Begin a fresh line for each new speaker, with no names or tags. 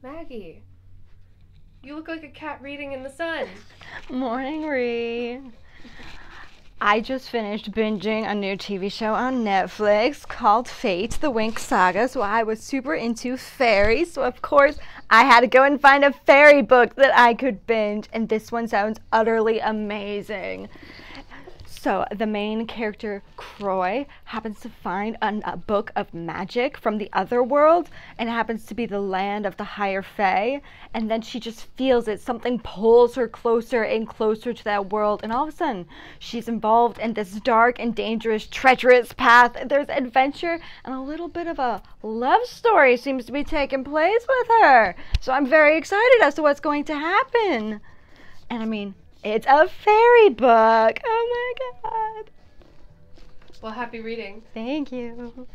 Maggie, you look like a cat reading in the sun.
Morning, Ree. I just finished binging a new TV show on Netflix called Fate the Winx Saga. So I was super into fairies. So, of course, I had to go and find a fairy book that I could binge. And this one sounds utterly amazing. So the main character, Croi, happens to find an, a book of magic from the other world, and it happens to be the land of the higher fae. And then she just feels it. Something pulls her closer and closer to that world, and all of a sudden, she's involved in this dark and dangerous, treacherous path. There's adventure and a little bit of a love story seems to be taking place with her. So I'm very excited as to what's going to happen. And I mean, it's a fairy book. Oh my god.
Well, happy reading.
Thank you.